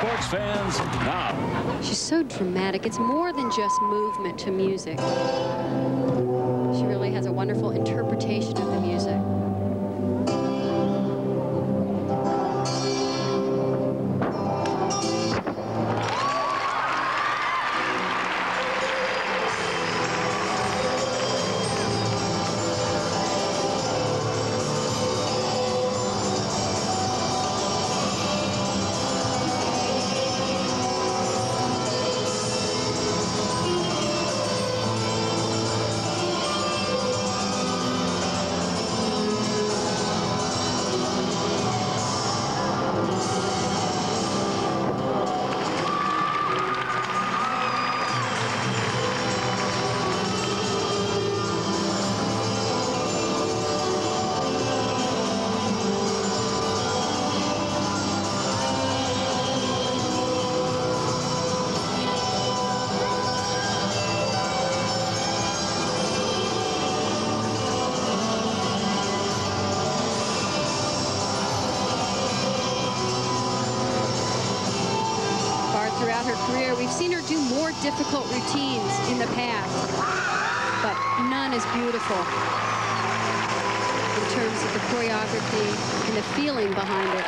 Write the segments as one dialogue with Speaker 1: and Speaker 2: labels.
Speaker 1: sports fans now.
Speaker 2: She's so dramatic. It's more than just movement to music. She really has a wonderful interpretation of the music. Throughout her career. We've seen her do more difficult routines in the past, but none as beautiful in terms of the choreography and the feeling behind it.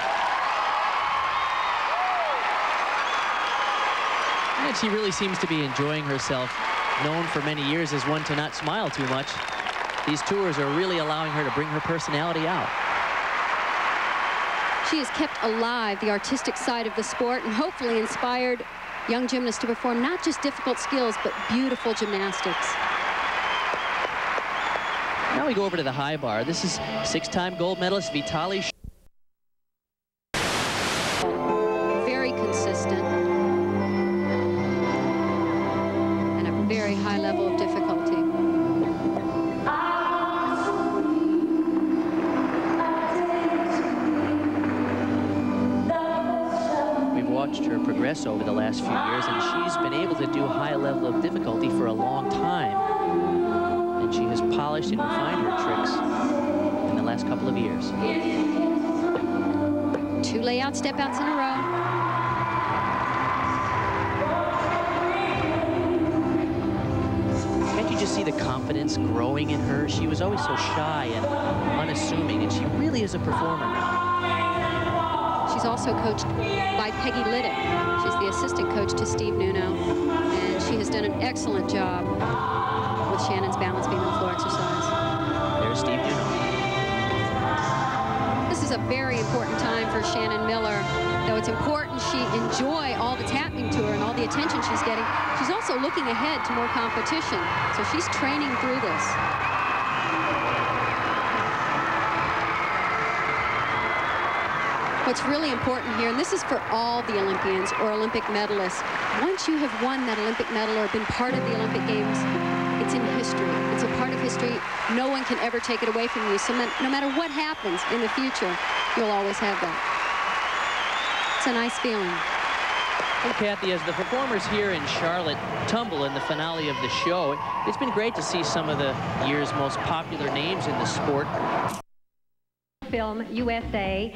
Speaker 3: And she really seems to be enjoying herself, known for many years as one to not smile too much. These tours are really allowing her to bring her personality out.
Speaker 2: She has kept alive the artistic side of the sport and hopefully inspired young gymnasts to perform not just difficult skills, but beautiful gymnastics.
Speaker 3: Now we go over to the high bar. This is six-time gold medalist Vitali. Watched her progress over the last few years, and she's been able to do high level of difficulty for a long time. And she has polished and refined her tricks in the last couple of years.
Speaker 2: Two layout step outs in a row.
Speaker 3: Can't you just see the confidence growing in her? She was always so shy and unassuming, and she really is a performer now.
Speaker 2: She's also coached by Peggy Liddick. She's the assistant coach to Steve Nunno, and she has done an excellent job with Shannon's balance beam and floor exercise.
Speaker 3: There's Steve Nunno.
Speaker 2: This is a very important time for Shannon Miller. Though it's important she enjoy all that's happening to her and all the attention she's getting, she's also looking ahead to more competition. So she's training through this. What's really important here, and this is for all the Olympians or Olympic medalists, once you have won that Olympic medal or been part of the Olympic Games, it's in history. It's a part of history. No one can ever take it away from you. So no matter what happens in the future, you'll always have that. It's a nice feeling.
Speaker 3: Well, Kathy, as the performers here in Charlotte tumble in the finale of the show, it's been great to see some of the year's most popular names in the sport.
Speaker 4: Film USA